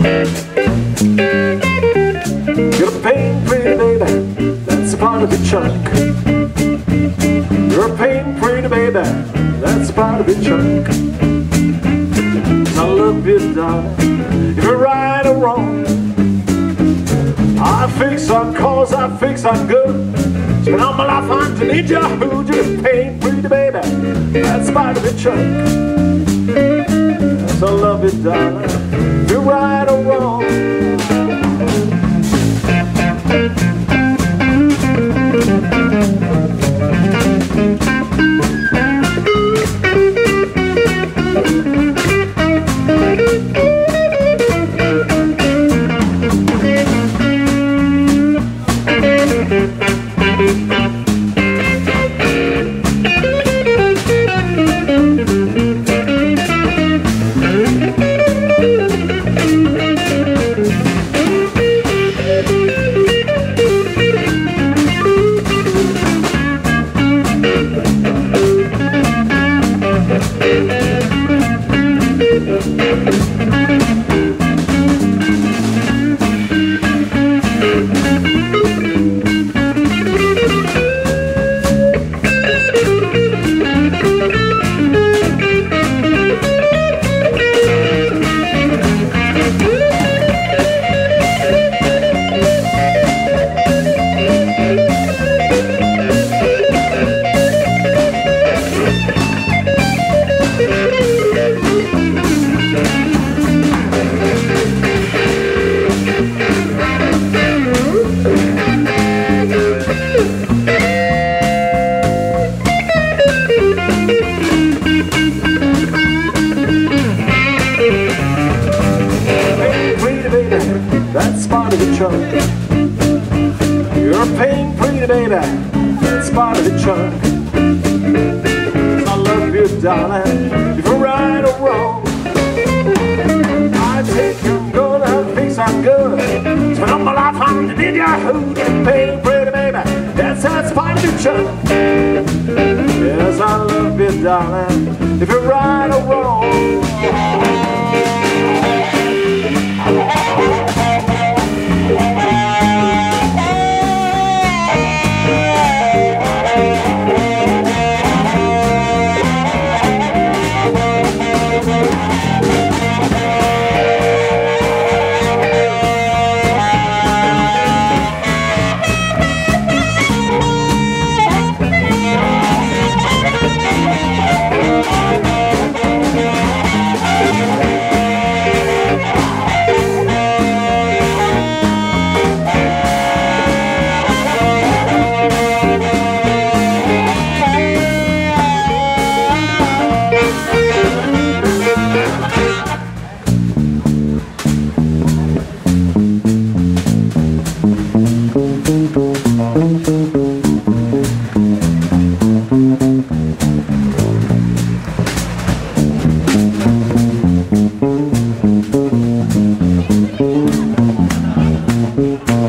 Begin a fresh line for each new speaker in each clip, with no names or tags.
You're a pain, pretty baby, that's a part of your chunk. You're a pain, pretty baby, that's a part of your chunk. I love you, darling, if you're right or wrong. I fix on cause I fix on good. Spend all my life on to need you, who just pain, pretty baby, that's a part of your chunk. I love you, darling, you're right or wrong. Pain, chunk. You're a pain, pretty part of the chunk. I love you, darling, if you're right or wrong. I take you, gonna fix I'm good. Spend my life on the ninja who get paid, pretty baby, that's of the chunk. Yes, I love you, darling, if you're right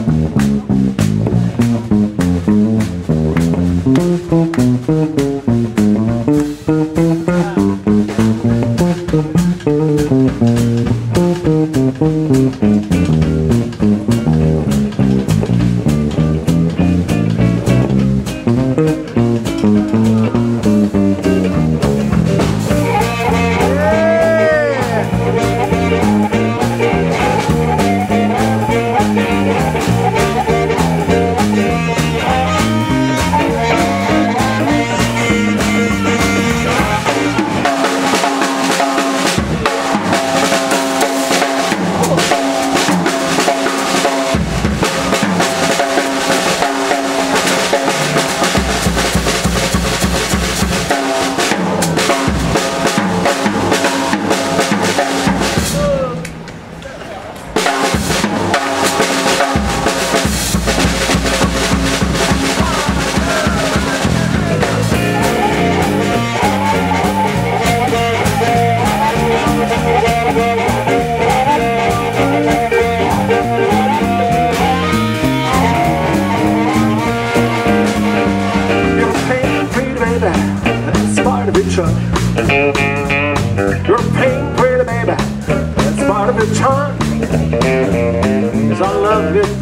You're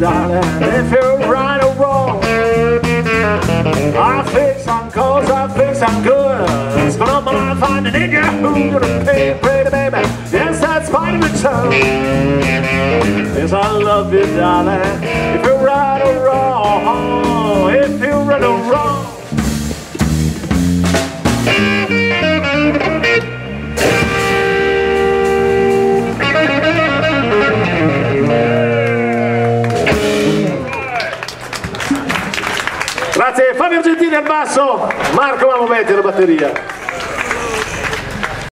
darling. If you're right or wrong, I fix on cause I fix on good. Spend all my life finding in you who gonna pay, pretty baby. Yes, that's part of the tongue. Yes, I love you, darling. If you're right or wrong, Grazie, Fabio Gentili al basso, Marco Mamometti alla batteria.